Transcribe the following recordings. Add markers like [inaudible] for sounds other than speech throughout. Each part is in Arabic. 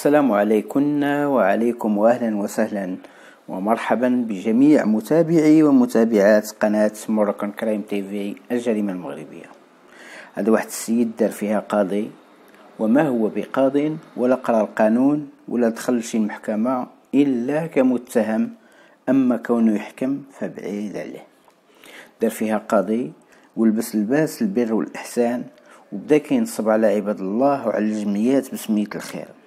السلام عليكم وعليكم واهلا وسهلا ومرحبا بجميع متابعي ومتابعات قناة Moroccan Crime TV الجريمة المغربية. هذا واحد السيد دار فيها قاضي وما هو بقاض ولا قرا القانون ولا دخل شي محكمة إلا كمتهم أما كونه يحكم فبعيد عليه. دار فيها قاضي ولبس لباس البر والإحسان وبدا كينصب على عباد الله وعلى الجمعيات بسمية الخير.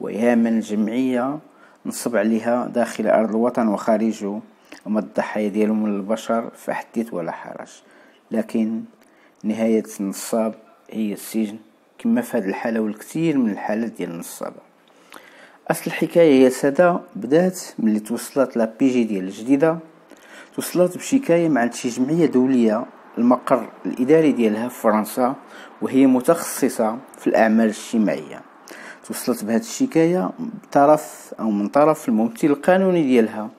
من الجمعية نصب عليها داخل أرض الوطن وخارجه وما الضحايا ديالهم من البشر فحديث ولا حرج. لكن نهاية النصاب هي السجن كما في هذه الحالة والكثير من الحالات ديال النصابة أصل الحكاية هي سادة بدات ملي توصلت لا بيجي ديال الجديدة. توصلت بشكاية مع شي جمعية دولية المقر الإداري ديالها في فرنسا وهي متخصصة في الأعمال الاجتماعية. توصلت بهذه الشكاية بطرف أو من طرف الممثل القانوني ديالها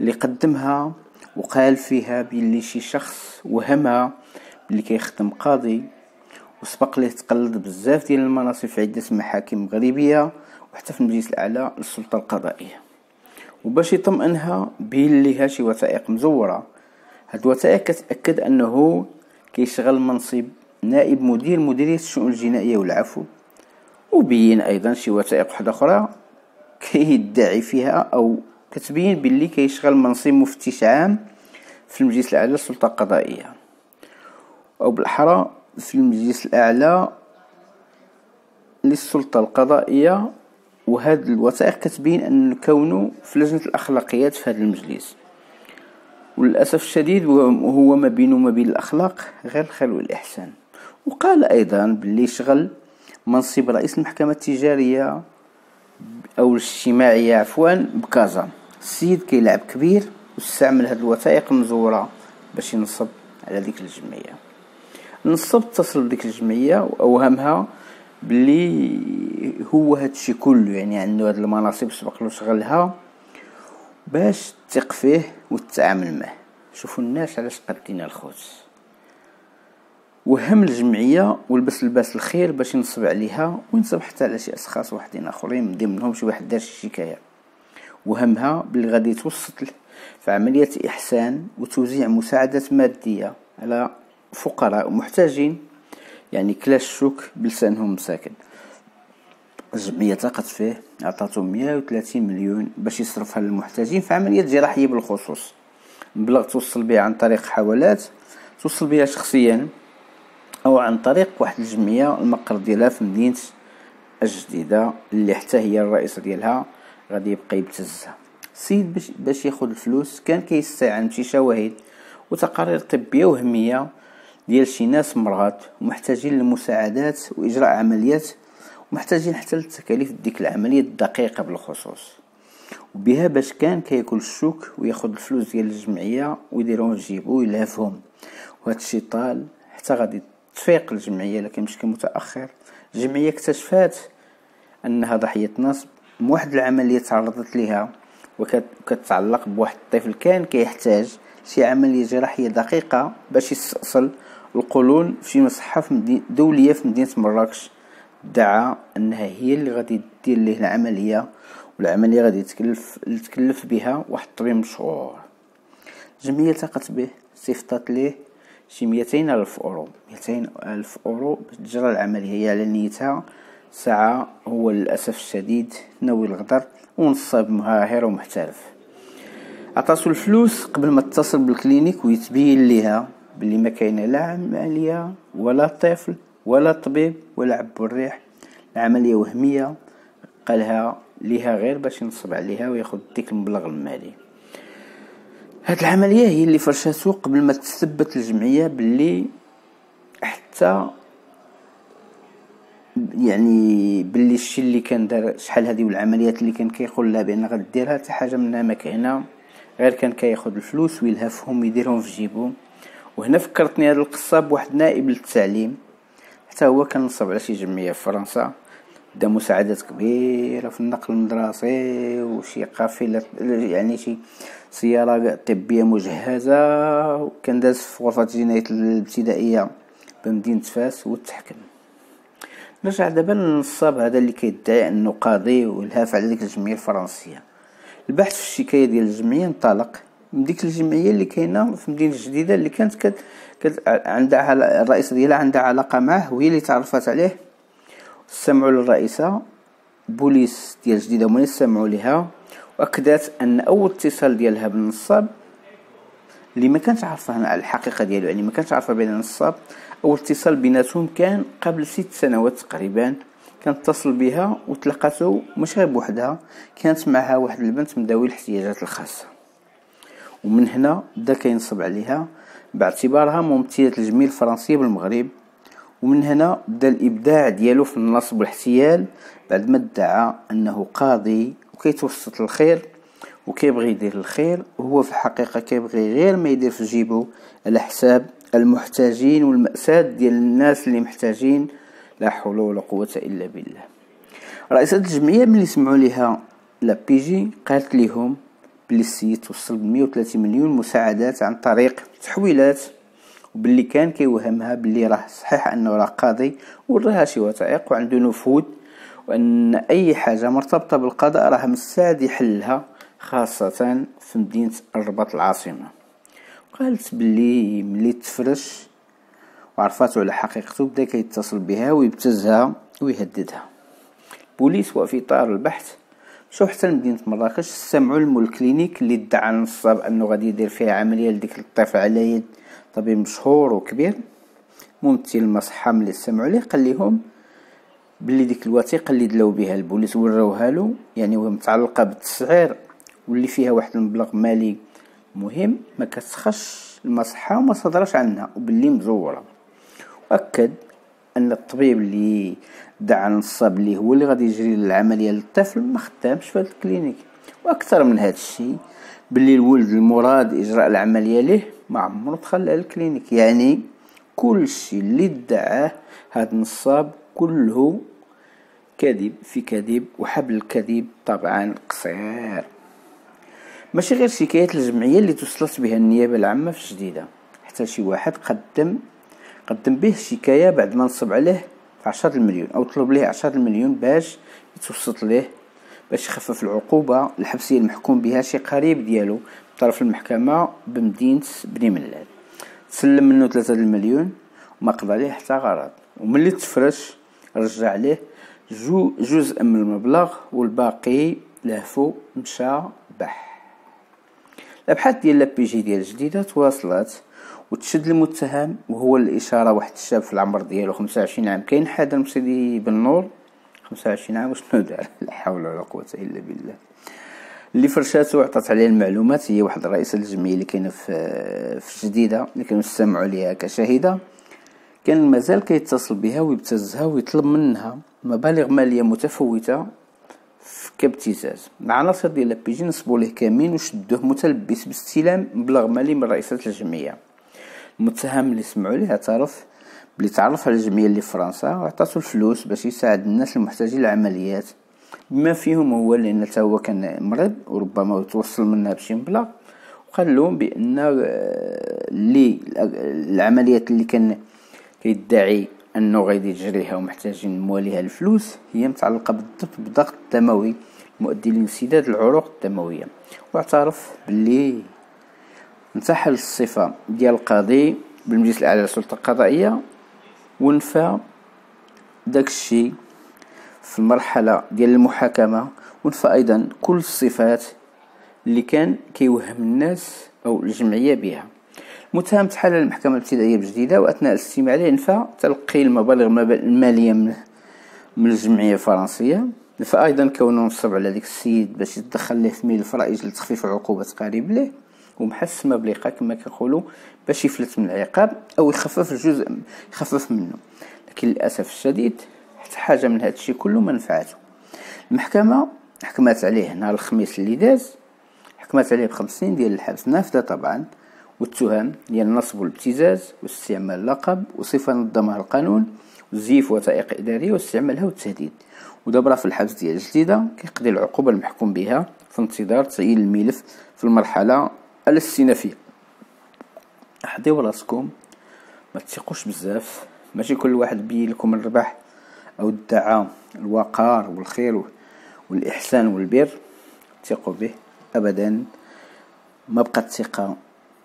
اللي قدمها وقال فيها بلي شي شخص وهمها بلي كيخدم قاضي وسبق ليه تقلد بزاف ديال المناصب في عدة محاكم مغربية وحتى في المجلس الأعلى للسلطة القضائية. وباش يطمئنها بلي ها شي وثائق مزورة. هاد الوثائق كتأكد أنه كيشغل منصب نائب مدير مديرية الشؤون الجنائية والعفو. وبين أيضا شي وثائق واحدة أخرى كيدعي فيها أو كتبين باللي كيشغل منصب مفتش عام في المجلس الأعلى للسلطة القضائية. أو بالأحرى في المجلس الأعلى للسلطة القضائية وهاد الوثائق كتبين أن كونه في لجنة الأخلاقيات في هذا المجلس. وللأسف الشديد هو ما بينه وما بين الأخلاق غير الخير والإحسان. وقال أيضا باللي شغل منصب رئيس المحكمة التجارية أو الاجتماعية عفوا بكازا. السيد كيلعب كبير واستعمل هاد الوثائق المزورة باش ينصب على ديك الجمعية. نصب اتصل بديك الجمعية وأوهمها بلي هو هادشي كله يعني عنده هاد المناصب سبق له شغلها باش تثق فيه وتتعامل معه. شوفوا الناس علاش قادين الخوت. وهم الجمعية ولبس لباس الخير باش ينصب عليها وينصب حتى على شي أشخاص واحدين آخرين من ضمنهم شي واحد دار شي شكاية. وهمها بلي غادي يتوسط في عملية إحسان وتوزيع مساعدات مادية على فقراء ومحتاجين. يعني كلاش الشوك بلسانهم مساكن الجمعية تقت فيه عطاتو مية وثلاثين مليون باش يصرفها للمحتاجين في عملية جراحية بالخصوص. مبلغ توصل بها عن طريق حوالات توصل بها شخصيا. أو عن طريق واحد الجمعية المقر ديالها في مدينة الجديدة اللي حتى هي الرئيسه ديالها غادي يبقى يبتزها. السيد باش ياخذ الفلوس كان كيستعان بشي شواهد وتقارير طبية وهمية ديال شي ناس مرات ومحتاجين لمساعدات وإجراء عمليات ومحتاجين حتى للتكاليف ديك العملية الدقيقة بالخصوص. وبها باش كان كياكل الشوك وياخذ الفلوس ديال الجمعية ويديرهم في جيبو ويلهفهم. وهادشي طال حتى غادي تفيق الجمعية لكن بشكل متأخر الجمعية اكتشفات أنها ضحية نصب واحد العملية تعرضت لها وكتتعلق بواحد الطفل. كان كيحتاج شي عملية جراحية دقيقة باش يستأصل القولون في مصحة دولية في مدينة مراكش. دعا أنها هي اللي غادي دير ليه العملية والعملية غادي تكلف تكلف بها واحد الطبيب مشهور. الجمعية التقت به صيفطت ليه شي ميتين ألف أورو. ميتين ألف أورو باش تجرى العملية هي على نيتها ساعة هو للأسف الشديد ناوي الغدر ونصاب مهاهر ومحترف. عطاتو الفلوس قبل ما تتصل بالكلينيك ويتبين ليها بلي ما كاينة لا عملية ولا طفل ولا طبيب ولا عبو الريح. العملية وهمية. قالها ليها غير باش ينصب عليها وياخد ديك المبلغ المالي. هاد العملية هي اللي فرشاتو قبل ما تثبت الجمعية باللي حتى يعني باللي الشي اللي كان دار شحال هادي والعمليات اللي كان كيقول لها بأن غديرها حتى حاجة منها ما كاينة. غير كان كياخذ الفلوس ويلهفهم ويديرهم في جيبو. وهنا فكرتني هاد القصة بواحد نائب للتعليم. حتى هو كان نصب على شي جمعية في فرنسا. دا مساعدات كبيرة في النقل المدرسي وشي قافلة يعني شي سيارة طبية مجهزة. وكان داز في غرفة الجنايات الابتدائية بمدينة فاس وتحكم. نرجع دابا للنصاب هذا اللي كيدعي أنه قاضي والهاف على ديك الجمعية الفرنسية. البحث في الشكاية ديال الجمعية انطلق من ديك الجمعية اللي كاينة في مدينه جديده اللي كانت كت... كت... عندها الرئيسة ديالها عندها علاقة معه وهي اللي تعرفت عليه. سمعوا للرئيسة بوليس ديال جديدة هما سمعوا لها وأكدت أن أول اتصال ديالها بالنصاب اللي ما كانت عارفة الحقيقة ديالو يعني ما كانت عارفة بين نصاب أول اتصال بيناتهم كان قبل ست سنوات تقريبا. كانت اتصل بها وتلقاتو مش غير بوحدها كانت معها واحد البنت من ذوي الاحتياجات الخاصة. ومن هنا بدا كينصب عليها باعتبارها ممثلة الجميل الفرنسية بالمغرب. ومن هنا بدأ الإبداع ديالو في النصب والاحتيال بعد ما ادعى أنه قاضي وكيتوسط الخير وكيبغي يدير الخير وهو في الحقيقة كيبغي غير ما يدير في جيبو على حساب المحتاجين والمأساة ديال الناس اللي محتاجين لا حول ولا قوة إلا بالله. رئيسة الجمعية ملي سمعوا ليها لا بيجي قالت لهم بلي السيد توصل ب 130 مليون مساعدات عن طريق تحويلات وباللي كان كيوهمها باللي راه صحيح أنه راه قاضي وراها شي وثائق وعنده نفوذ وأن أي حاجة مرتبطة بالقضاء راه مستعد يحلها خاصة في مدينة الرباط العاصمة. قالت بلي ملي تفرش وعرفاتو على حقيقته بدا كيتصل بها ويبتزها ويهددها. بوليس وفي إطار البحث مشاو حتى لمدينة مراكش سمعوا المول الكلينيك اللي ادعى النصاب أنه غادي يدير فيها عملية لديك الطفل على يد طبيب مشهور وكبير. ممثل المصحة ملي سمعوا ليه قال لهم بلي ديك الوثيقة اللي دلاو بها البوليس وراوها له يعني وهي متعلقة بالتسعير واللي فيها واحد المبلغ مالي مهم ما كتخش المصحة وما صدرش عنها وباللي مزورة. وأكد أن الطبيب اللي دعا نصاب اللي هو اللي غادي يجري العملية للطفل ما خدامش في هذا الكلينيك. وأكثر من هذا الشيء باللي الولد المراد إجراء العملية له ما عمرو دخل الكلينيك. يعني كل شيء اللي ادعاه هذا النصاب كله كذب في كذب وحبل الكذب طبعا قصير. ماشي غير شكاية الجمعية اللي توصلت بها النيابة العامة في الجديدة حتى شي واحد قدم قدم به شكاية بعد ما نصب عليه عشرة المليون أو طلب ليه عشرة المليون باش يتوسط ليه باش يخفف العقوبة الحبسية المحكوم بها شي قريب ديالو طرف المحكمة بمدينة بني ملال. تسلم منه ثلاثة المليون وما قضى ليه حتى غرض. وملي تفرش رجع ليه جو جزء من المبلغ والباقي لهفو مشى بح الابحاث ديال لابيجي ديال الجديده تواصلت وتشد المتهم وهو الإشارة واحد الشاب في العمر ديالو 25 عام. كاين حدا مسيدي بالنور؟ 25 عام وشنو دار [laughs] لا حول ولا قوة إلا بالله. اللي فرشاتو وعطات عليه المعلومات هي واحد الرئيسة الجمعية اللي كاينة في في الجديدة اللي كانوا يستمعوا ليها كشاهدة. كان مازال كيتصل بها ويبتزها ويطلب منها مبالغ مالية متفوتة كابتزاز. العناصر ديال لابيجي نصبوا ليه كامين وشدوه متلبس باستلام مبلغ مالي من رئيسة الجمعية. المتهم اللي سمعوا ليه اعترف بلي تعرف على الجمعية اللي في فرنسا وعطاتو الفلوس باش يساعد الناس المحتاجين للعمليات. بما فيهم هو لأن حتى هو كان مريض وربما توصل منها بشي مبلغ وقال لهم بان اللي العمليات اللي كان كيدعي أنه غادي يجريها ومحتاجين مواليها الفلوس هي متعلقة بالضبط بالضغط الدموي المؤدي لانسداد العروق الدموية. واعترف باللي انتحل الصفة ديال القاضي بالمجلس الأعلى للسلطة القضائية ونفى داك الشيء في المرحله ديال المحاكمة ونفى أيضا كل الصفات اللي كان كيوهم الناس أو الجمعية بها. متهم تحال المحكمة الابتدائية بجديدة وأثناء الاستماع عليه نفى تلقي المبالغ المالية من, الجمعية الفرنسية. نفى أيضا كونه نصب على ديك السيد باش يتدخل له في ملف رئيس لتخفيف عقوبة قريب له ومحس مبلغة كما كنقولوا باش يفلت من العقاب أو يخفف الجزء يخفف منه. لكن للأسف الشديد حتى حاجة من هذا الشيء كله ما نفعته. المحكمة حكمت عليه نهار الخميس اللي داز حكمت عليه بخمس سنين ديال الحبس. نافذة طبعا والتهم هي النصب والابتزاز واستعمال اللقب وصفة نظمها القانون وزيف وثائق إدارية واستعمالها والتهديد. ودابا في الحبس ديال الجديدة كيقضي العقوبة المحكوم بها في انتظار تسجيل الملف في المرحلة الاستئنافية حضيو راسكم ما تثقوش بزاف. ماشي كل واحد بين لكم الربح أو ادعى الوقار والخير والإحسان والبر. ثقوا به أبدا. ما بقت ثقة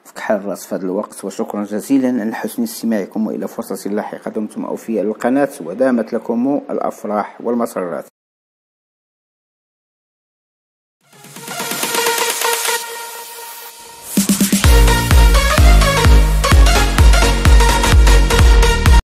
في كحل الرأس في هذا الوقت. وشكرا جزيلا على حسن استماعكم وإلى فرصة لاحقة. دمتم أوفياء للقناة ودامت لكم الأفراح والمسرات.